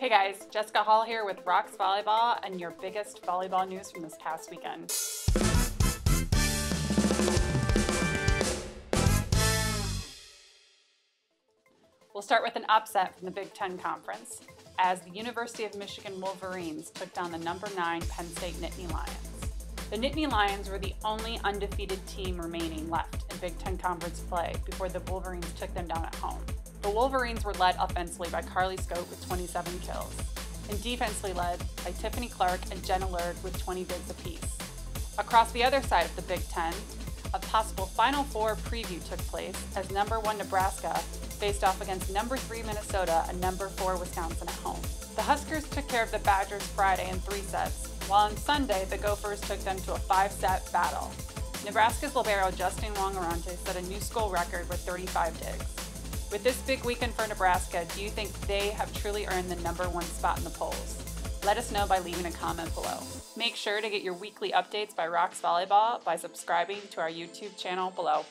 Hey guys, Jessica Hohl here with Rox Volleyball and your biggest volleyball news from this past weekend. We'll start with an upset from the Big Ten Conference as the University of Michigan Wolverines took down the number 9 Penn State Nittany Lions. The Nittany Lions were the only undefeated team remaining left in Big Ten Conference play before the Wolverines took them down at home. The Wolverines were led offensively by Carly Skjodt with 27 kills, and defensively led by Tiffany Clark and Jenna Lerg with 20 digs apiece. Across the other side of the Big Ten, a possible Final Four preview took place as number one Nebraska faced off against number three Minnesota and number four Wisconsin at home. The Huskers took care of the Badgers Friday in three sets, while on Sunday the Gophers took them to a five-set battle. Nebraska's libero Justine Wong-Orantes set a new school record with 35 digs. With this big weekend for Nebraska, do you think they have truly earned the number one spot in the polls? Let us know by leaving a comment below. Make sure to get your weekly updates by Rox Volleyball by subscribing to our YouTube channel below.